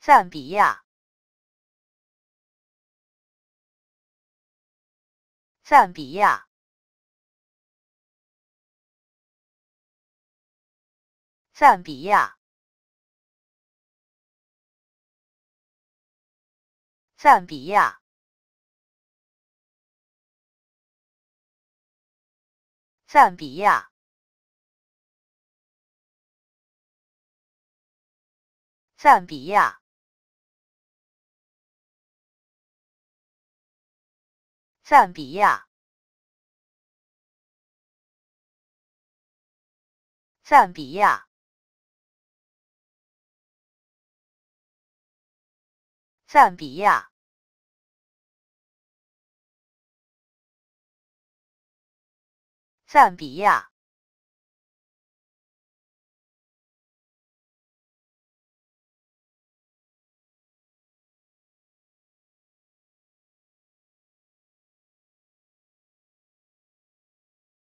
赞比亚，赞比亚，赞比亚，赞比亚，赞比亚。赞比亚，赞比亚，赞比亚，赞比亚，赞比亚。